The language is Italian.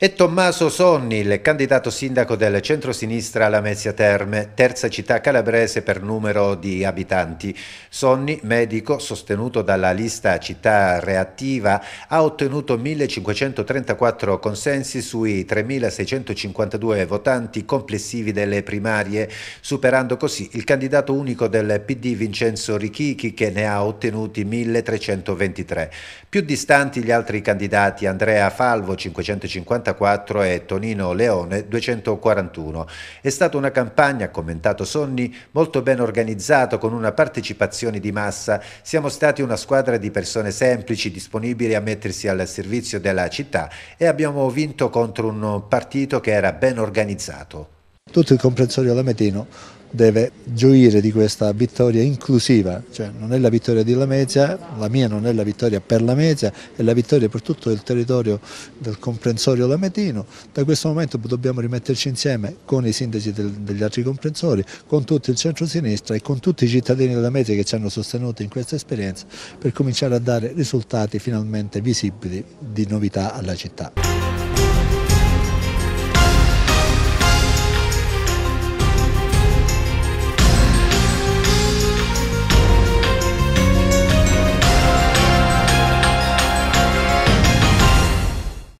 E Tommaso Sonni, il candidato sindaco del centro-sinistra Lamezia Terme, terza città calabrese per numero di abitanti. Sonni, medico, sostenuto dalla lista città reattiva, ha ottenuto 1534 consensi sui 3652 votanti complessivi delle primarie, superando così il candidato unico del PD Vincenzo Richichi che ne ha ottenuti 1323. Più distanti gli altri candidati Andrea Falvo 550 244 e Tonino Leone 241. È stata una campagna, ha commentato Sonni, molto ben organizzata con una partecipazione di massa. Siamo stati una squadra di persone semplici, disponibili a mettersi al servizio della città e abbiamo vinto contro un partito che era ben organizzato. Tutto il comprensorio lametino deve gioire di questa vittoria inclusiva, cioè non è la vittoria di Lamezia, la mia non è la vittoria per Lamezia, è la vittoria per tutto il territorio del comprensorio lametino. Da questo momento dobbiamo rimetterci insieme con i sindaci del, degli altri comprensori, con tutto il centro-sinistra e con tutti i cittadini della Lamezia che ci hanno sostenuto in questa esperienza per cominciare a dare risultati finalmente visibili di novità alla città.